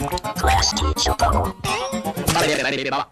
我要是你就帮我大来点点点